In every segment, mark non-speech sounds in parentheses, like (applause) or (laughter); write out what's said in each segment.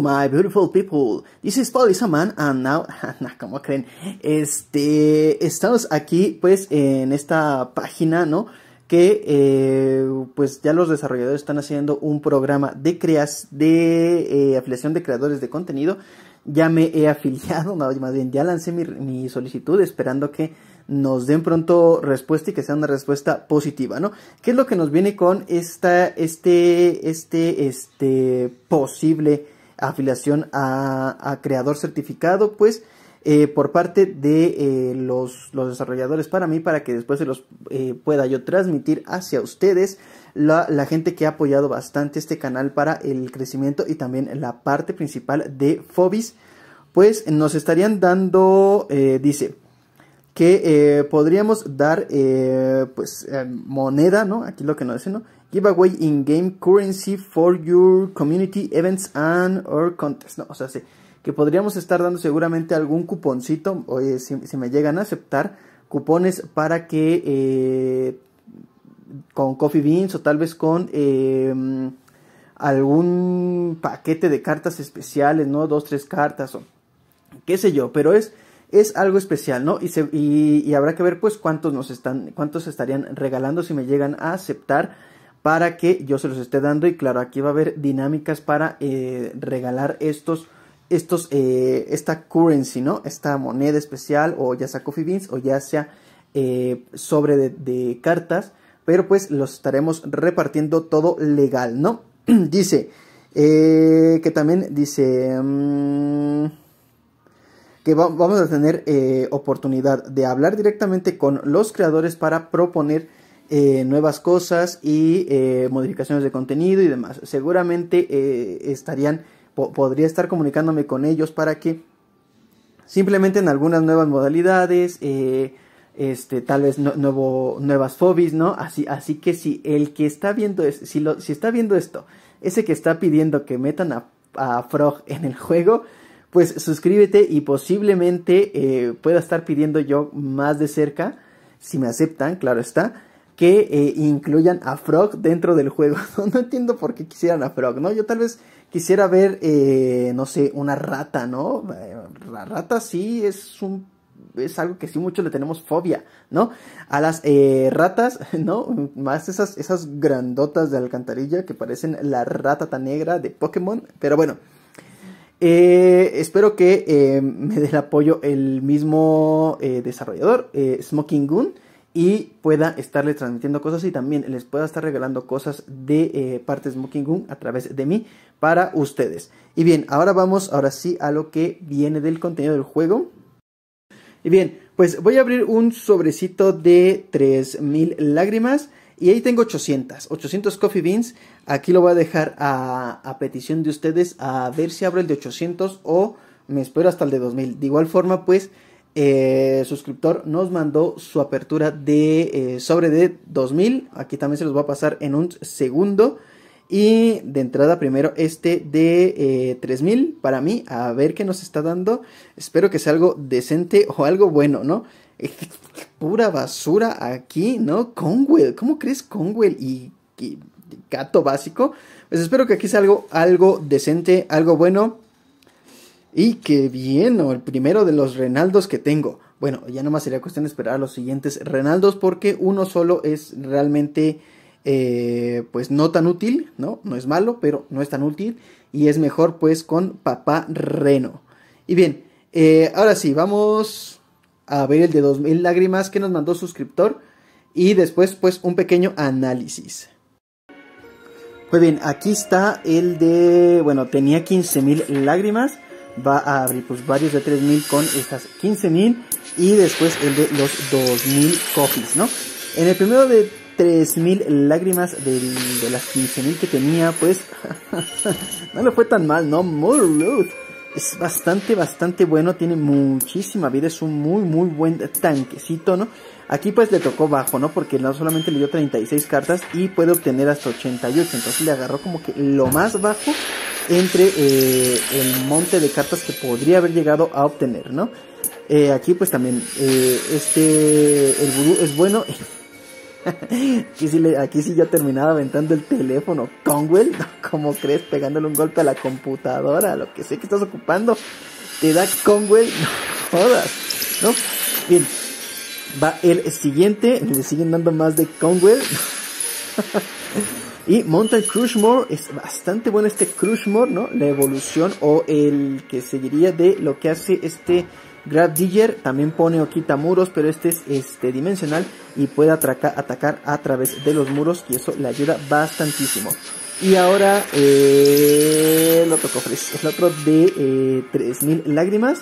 My beautiful people. This is Paul Isaman, and now, (laughs) como creen, este, estamos aquí, pues, en esta página, ¿no? Que, eh, pues, ya los desarrolladores están haciendo un programa de creas, de eh, afiliación de creadores de contenido. Ya me he afiliado, (laughs) más bien, ya lancé mi, mi solicitud, esperando que nos den pronto respuesta y que sea una respuesta positiva, ¿no? ¿Qué es lo que nos viene con esta, este, este, este posible afiliación a, creador certificado? Pues eh, por parte de eh, los, desarrolladores para mí, para que después se los eh, pueda yo transmitir hacia ustedes. La, gente que ha apoyado bastante este canal para el crecimiento y también la parte principal de Fobis, pues nos estarían dando, dice, que podríamos dar pues moneda, ¿no? Aquí lo que nos dice, ¿no? Giveaway in-game currency for your community events and or contests, ¿no? O sea, sí, que podríamos estar dando seguramente algún cuponcito, oye, si, si me llegan a aceptar, cupones para que con Coffee Beans o tal vez con algún paquete de cartas especiales, ¿no? Dos, tres cartas o qué sé yo, pero es es algo especial, ¿no? Y, se, y, habrá que ver pues cuántos nos están, cuántos estarían regalando si me llegan a aceptar para que yo se los esté dando y claro, aquí va a haber dinámicas para eh, regalar estos, estos, eh, esta currency, ¿no? Esta moneda especial o ya sea coffee beans o ya sea eh, sobre de, cartas, pero pues los estaremos repartiendo todo legal, ¿no? (clears throat) dice, que también dice... Mm, que vamos a tener oportunidad de hablar directamente con los creadores para proponer eh, nuevas cosas y eh, modificaciones de contenido y demás. Seguramente estarían, podría estar comunicándome con ellos para que simplemente en algunas nuevas modalidades, este, tal vez nuevo, nuevas fobies, ¿no? Así, así que si el que está viendo, si, lo, si está viendo esto, ese que está pidiendo que metan a, Frog en el juego, pues suscríbete y posiblemente eh, pueda estar pidiendo yo más de cerca, si me aceptan, claro está, que eh, incluyan a Frog dentro del juego. (laughs) no, entiendo por qué quisieran a Frog, ¿no? Yo tal vez quisiera ver, eh, no sé, una rata, ¿no? La rata sí es un es algo que sí mucho le tenemos fobia, ¿no? A las ratas, (laughs) ¿no? Más esas, esas grandotas de alcantarilla que parecen la rata tan negra de Pokémon. Pero bueno, eh, espero que eh, me dé el apoyo el mismo eh, desarrollador, Smoking Gun, y pueda estarle transmitiendo cosas y también les pueda estar regalando cosas de parte de Smoking Gun a través de mí para ustedes. Y bien, ahora vamos, ahora sí, a lo que viene del contenido del juego. Y bien, pues voy a abrir un sobrecito de 3000 lágrimas. Y ahí tengo 800, 800 coffee beans. Aquí lo voy a dejar a, petición de ustedes a ver si abro el de 800 o me espero hasta el de 2000. De igual forma, pues, eh, suscriptor nos mandó su apertura de eh, sobre de 2000. Aquí también se los voy a pasar en un segundo. Y de entrada primero este de eh, 3000 para mí. A ver qué nos está dando. Espero que sea algo decente o algo bueno, ¿no? (laughs) pura basura aquí, ¿no? Conwell, ¿cómo crees Conwell y, gato básico? Pues espero que aquí sea algo, algo decente, algo bueno. Y que bien, ¿no? El primero de los Renaldos que tengo. Bueno, ya nomás sería cuestión de esperar a los siguientes Renaldos porque uno solo es realmente, eh, pues no tan útil, ¿no? No es malo, pero no es tan útil. Y es mejor pues con Papá Reno. Y bien, eh, ahora sí, vamos a ver el de 2000 lágrimas que nos mandó suscriptor y después pues un pequeño análisis. Pues bien, aquí está el de, bueno, tenía 15.000 lágrimas, va a abrir pues varios de 3.000 con estas 15.000 y después el de los 2.000 coffees, ¿no? En el primero de 3.000 lágrimas de, las 15.000 que tenía, pues (laughs) no le fue tan mal, ¿no? More es bastante, bastante bueno, tiene muchísima vida, es un muy, muy buen tanquecito, ¿no? Aquí pues le tocó bajo, ¿no? Porque no solamente le dio 36 cartas y puede obtener hasta 88, entonces le agarró como que lo más bajo entre eh, el monte de cartas que podría haber llegado a obtener, ¿no? Eh, aquí pues también eh, este, el vudú es bueno. (laughs) aquí, sí le, aquí sí ya terminaba aventando el teléfono. Conwell, (laughs) ¿cómo crees? Pegándole un golpe a la computadora, lo que sé que estás ocupando. Te da Conwell, (laughs) no jodas, ¿no? Bien, va el siguiente, le siguen dando más de Conwell. Y Mountain Crushmore, es bastante bueno este Crushmore, ¿no? La evolución o el que seguiría de lo que hace este Grab Digger también pone o quita muros, pero este es este dimensional y puede atacar a través de los muros y eso le ayuda bastantísimo. Y ahora eh, el otro cofre el otro de eh, 3000 lágrimas.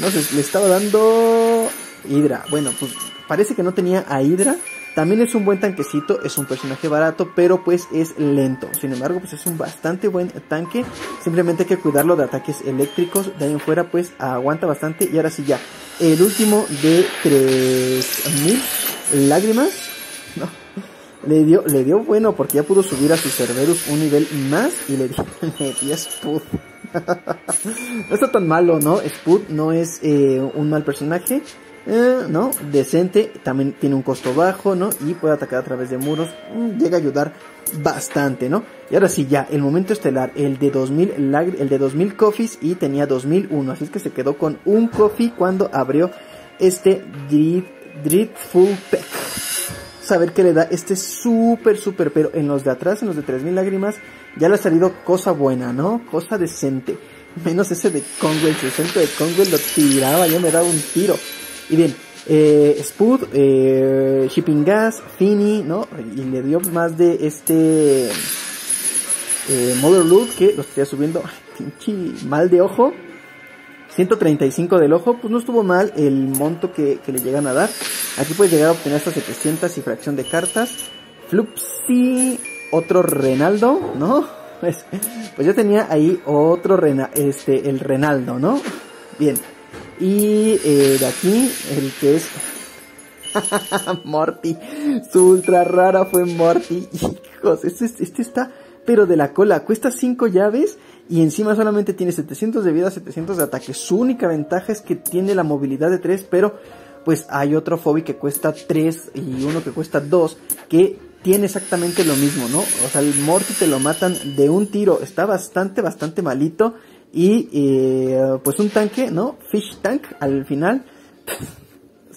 No sé, le estaba dando Hydra. Bueno, pues parece que no tenía a Hydra. También es un buen tanquecito, es un personaje barato, pero pues es lento. Sin embargo, pues es un bastante buen tanque. Simplemente hay que cuidarlo de ataques eléctricos. De ahí en fuera, pues aguanta bastante. Y ahora sí ya, el último de 3000 lágrimas. (laughs) No, le dio, le dio bueno porque ya pudo subir a su Cerberus un nivel más y le dio, (laughs) le dio Spud. (laughs) no está tan malo, ¿no? Spud no es eh, un mal personaje. Eh, ¿no? Decente, también tiene un costo bajo, ¿no? Y puede atacar a través de muros, mm, llega a ayudar bastante, ¿no? Y ahora sí, ya, el momento estelar, el de 2000, el de 2000 coffees y tenía 2001, así es que se quedó con un coffee cuando abrió este Dreadful Peck. Saber que le da este súper, súper, pero en los de atrás, en los de 3000 lágrimas, ya le ha salido cosa buena, ¿no? Cosa decente. Menos ese de Conwell, el centro de Conwell lo tiraba, yo me daba un tiro. Y bien, eh, Spud, eh, Shipping Gas, Fini, ¿no? Y le dio más de este eh, Mother Loop que lo estaría subiendo. Pinche mal de ojo. 135 del ojo, pues no estuvo mal el monto que, le llegan a dar. Aquí puedes llegar a obtener hasta 700 y fracción de cartas. Flupsi, otro Renaldo, ¿no? (laughs) Pues, pues yo tenía ahí otro este, el Renaldo, ¿no? Bien. Y eh, de aquí, el que es (laughs) Morty. Su ultra rara fue Morty. (laughs) Hijos, este, este está, pero de la cola. Cuesta 5 llaves y encima solamente tiene 700 de vida, 700 de ataque. Su única ventaja es que tiene la movilidad de 3, pero pues hay otro Fobi que cuesta 3 y uno que cuesta 2 que tiene exactamente lo mismo, ¿no? O sea, el Morty te lo matan de un tiro. Está bastante, bastante malito. Y eh, pues un tanque, ¿no? Fish tank al final. (laughs)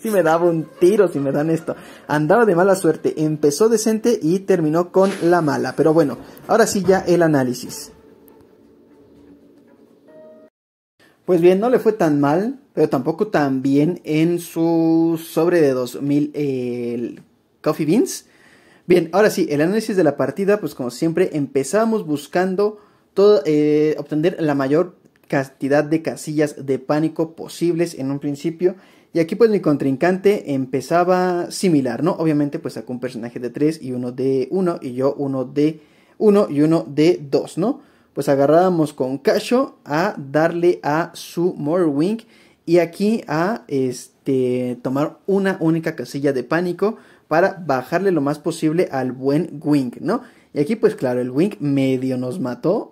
si me daba un tiro si me dan esto. Andaba de mala suerte. Empezó decente y terminó con la mala. Pero bueno, ahora sí ya el análisis. Pues bien, no le fue tan mal, pero tampoco tan bien en su sobre de 2000 el Coffee Beans. Bien, ahora sí, el análisis de la partida, pues como siempre empezamos buscando eh, obtener la mayor cantidad de casillas de pánico posibles en un principio. Y aquí pues mi contrincante empezaba similar, ¿no? Obviamente pues sacó un personaje de 3 y uno de 1 y yo uno de 1 y uno de 2, ¿no? Pues agarrábamos con Casho a darle a su Morwing y aquí a este tomar una única casilla de pánico para bajarle lo más posible al buen Wing, ¿no? Y aquí pues claro, el Wing medio nos mató.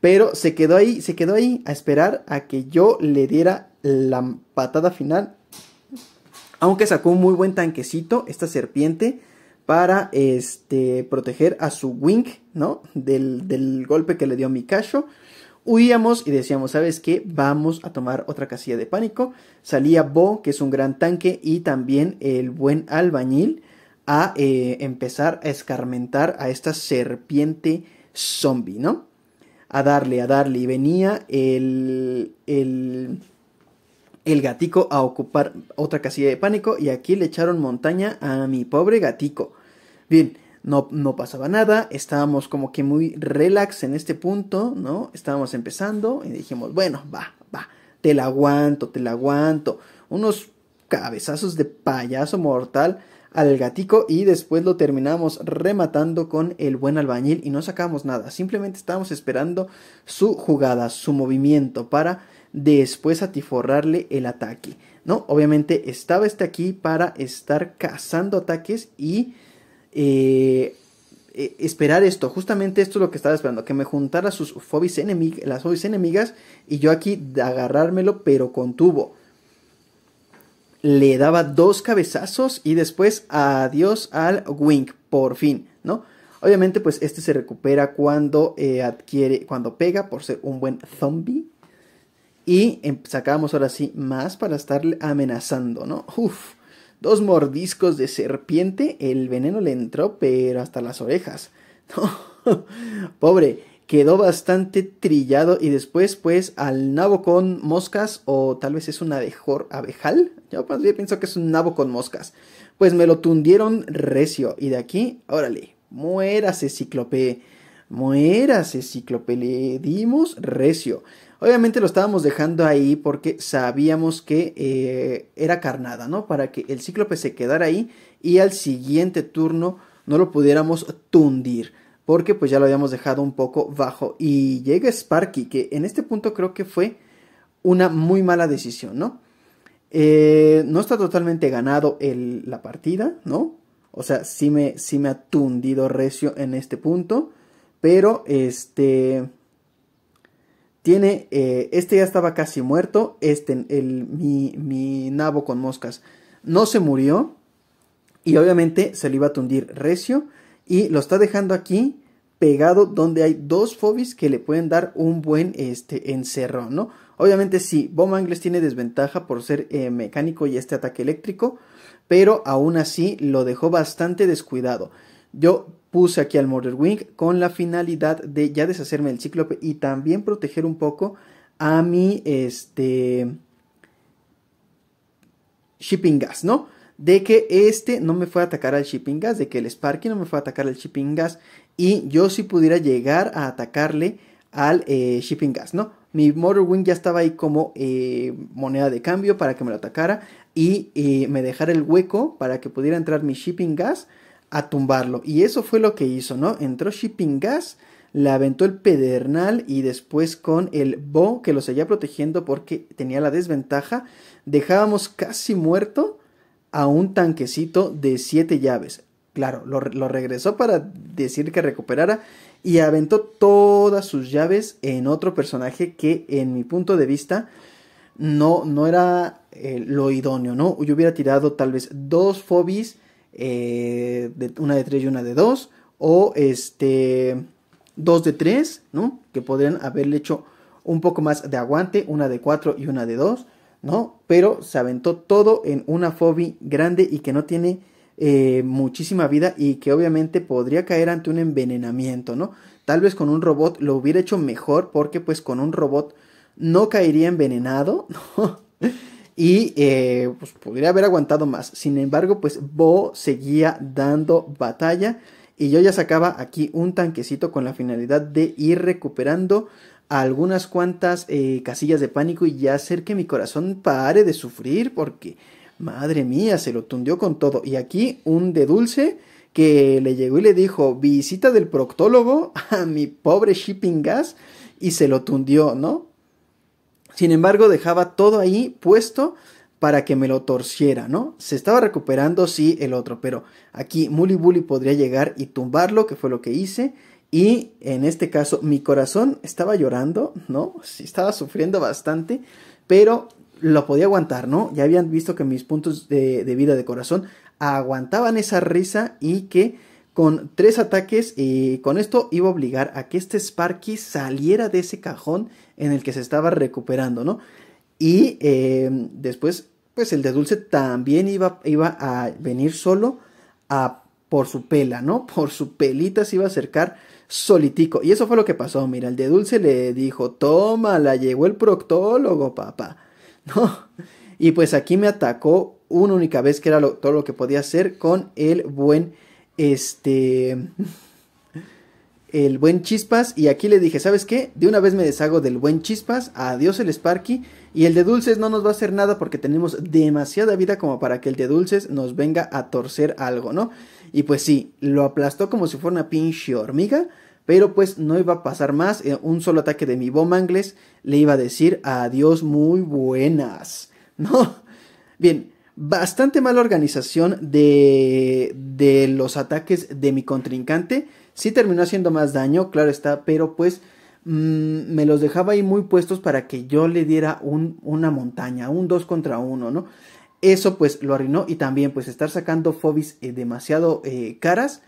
Pero se quedó ahí, se quedó ahí a esperar a que yo le diera la patada final. Aunque sacó un muy buen tanquecito esta serpiente para este proteger a su Wing, ¿no? Del, del golpe que le dio mi cacho. Huíamos y decíamos, ¿sabes qué? Vamos a tomar otra casilla de pánico. Salía Bo, que es un gran tanque, y también el buen albañil a eh, empezar a escarmentar a esta serpiente zombie, ¿no? A darle, a darle. Y venía el, el, el gatico a ocupar otra casilla de pánico. Y aquí le echaron montaña a mi pobre gatico. Bien, no, no pasaba nada. Estábamos como que muy relax en este punto, ¿no? Estábamos empezando y dijimos, bueno, va, va. Te la aguanto, te la aguanto. Unos cabezazos de payaso mortal al gatico y después lo terminamos rematando con el buen albañil y no sacamos nada, simplemente estábamos esperando su jugada, su movimiento para después atiforrarle el ataque, ¿no? Obviamente estaba este aquí para estar cazando ataques y eh, eh, esperar esto, justamente esto es lo que estaba esperando, que me juntara sus fobis enemigas, las fobis enemigas y yo aquí agarrármelo pero con tubo. Le daba dos cabezazos y después adiós al Wink, por fin, ¿no? Obviamente, pues este se recupera cuando eh, adquiere, cuando pega por ser un buen zombie. Y em, sacamos ahora sí más para estarle amenazando, ¿no? Uf, dos mordiscos de serpiente, el veneno le entró, pero hasta las orejas. (laughs) Pobre, quedó bastante trillado y después pues al nabo con moscas o tal vez es un abejor abejal. Yo más bien pienso que es un nabo con moscas. Pues me lo tundieron recio y de aquí, órale, muérase cíclope, muérase cíclope, le dimos recio. Obviamente lo estábamos dejando ahí porque sabíamos que eh, era carnada, ¿no? Para que el cíclope se quedara ahí y al siguiente turno no lo pudiéramos tundir porque pues ya lo habíamos dejado un poco bajo y llega Sparky que en este punto creo que fue una muy mala decisión, ¿no? Eh, no está totalmente ganado el, la partida, ¿no? O sea, sí me, sí me ha tundido recio en este punto, pero este tiene, eh, este ya estaba casi muerto, este, el, mi, mi nabo con moscas no se murió y obviamente se le iba a tundir recio y lo está dejando aquí pegado donde hay dos fobis que le pueden dar un buen este, encerrón, ¿no? Obviamente sí, Bomb Angles tiene desventaja por ser eh, mecánico y este ataque eléctrico, pero aún así lo dejó bastante descuidado. Yo puse aquí al Murder Wing con la finalidad de ya deshacerme del cíclope y también proteger un poco a mi este shipping gas, ¿no? De que este no me fue a atacar al shipping gas, de que el Sparky no me fue a atacar al shipping gas y yo sí pudiera llegar a atacarle al eh, shipping gas, ¿no? Mi Motor Wing ya estaba ahí como eh, moneda de cambio para que me lo atacara y eh, me dejara el hueco para que pudiera entrar mi shipping gas a tumbarlo. Y eso fue lo que hizo, ¿no? Entró shipping gas, le aventó el pedernal y después con el bo que lo seguía protegiendo porque tenía la desventaja, dejábamos casi muerto a un tanquecito de siete llaves. Claro, lo, regresó para decir que recuperara y aventó todas sus llaves en otro personaje que en mi punto de vista no, no era eh, lo idóneo, ¿no? Yo hubiera tirado tal vez dos fobis, eh, de, una de tres y una de dos, o este, dos de tres, ¿no? Que podrían haberle hecho un poco más de aguante, una de cuatro y una de dos. ¿No? Pero se aventó todo en una Fobi grande y que no tiene eh, muchísima vida y que obviamente podría caer ante un envenenamiento, ¿no? Tal vez con un robot lo hubiera hecho mejor porque pues con un robot no caería envenenado, (laughs) y eh, pues podría haber aguantado más. Sin embargo, pues Bo seguía dando batalla y yo ya sacaba aquí un tanquecito con la finalidad de ir recuperando algunas cuantas eh, casillas de pánico y ya hacer que mi corazón pare de sufrir porque, madre mía, se lo tundió con todo. Y aquí un de dulce que le llegó y le dijo visita del proctólogo (laughs) a mi pobre shipping gas y se lo tundió, ¿no? Sin embargo, dejaba todo ahí puesto para que me lo torciera, ¿no? Se estaba recuperando, sí, el otro, pero aquí Muli Bully podría llegar y tumbarlo, que fue lo que hice. Y en este caso mi corazón estaba llorando, ¿no? Sí, estaba sufriendo bastante, pero lo podía aguantar, ¿no? Ya habían visto que mis puntos de, vida de corazón aguantaban esa risa y que con tres ataques y con esto iba a obligar a que este Sparky saliera de ese cajón en el que se estaba recuperando, ¿no? Y em, después, pues el de Dulce también iba, iba a venir solo a por su pela, ¿no? (laughs) Por su pelita se iba a acercar solitico. Y eso fue lo que pasó. Mira, el de Dulce le dijo, toma, la llegó el proctólogo, papá. (laughs) ¿No? Y pues aquí me atacó una única vez, que era todo lo que podía hacer con el buen, este, (laughs) el buen Chispas. Y aquí le dije, ¿sabes qué? De una vez me deshago del buen Chispas. Adiós el Sparky. Y el de Dulces no nos va a hacer nada porque tenemos demasiada vida como para que el de Dulces nos venga a torcer algo, ¿no? Y pues sí, lo aplastó como si fuera una pinche hormiga. Pero pues no iba a pasar más. Eh, un solo ataque de mi bomba inglés le iba a decir adiós muy buenas. (laughs) ¿No? Bien, bastante mala organización de, de los ataques de mi contrincante. Sí terminó haciendo más daño, claro está, pero pues mm, me los dejaba ahí muy puestos para que yo le diera un, una montaña, un 2 contra 1, ¿no? eso pues lo arruinó y también pues estar sacando Fobis eh, demasiado eh, caras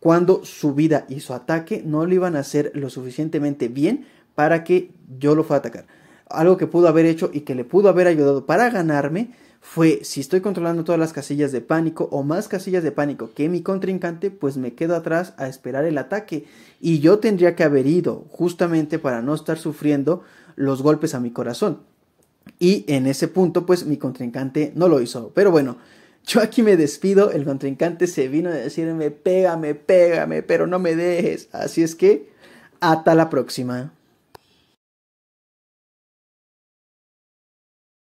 cuando su vida y su ataque no le iban a hacer lo suficientemente bien para que yo lo fuera a atacar. Algo que pudo haber hecho y que le pudo haber ayudado para ganarme fue si estoy controlando todas las casillas de pánico o más casillas de pánico que mi contrincante, pues me quedo atrás a esperar el ataque y yo tendría que haber ido justamente para no estar sufriendo los golpes a mi corazón. Y en ese punto, pues mi contrincante no lo hizo. Pero bueno, yo aquí me despido. El contrincante se vino a decirme, pégame, pégame, pero no me dejes. Así es que, hasta la próxima.